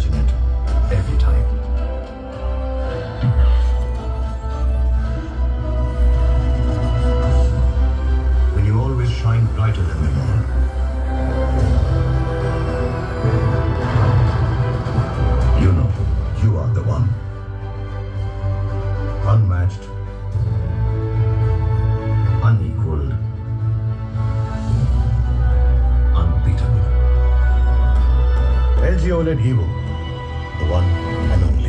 judgment every time. When you always shine brighter than them all, you know you are the one. Unmatched. Unequaled. unbeatable. LG OLED Evo one and only.